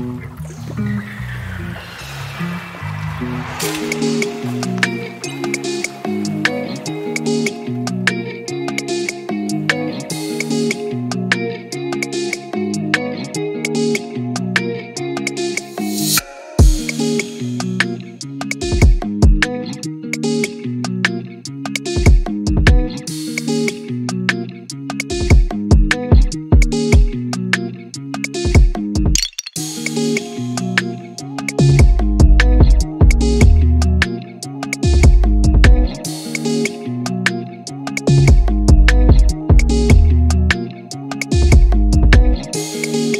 thank you Música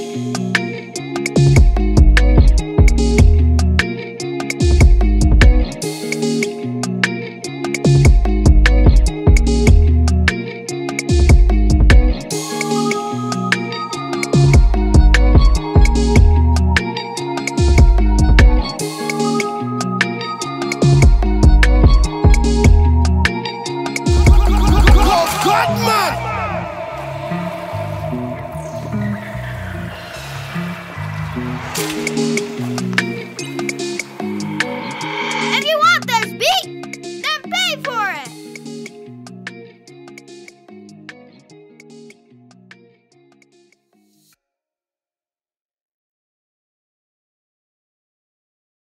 Música